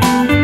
Música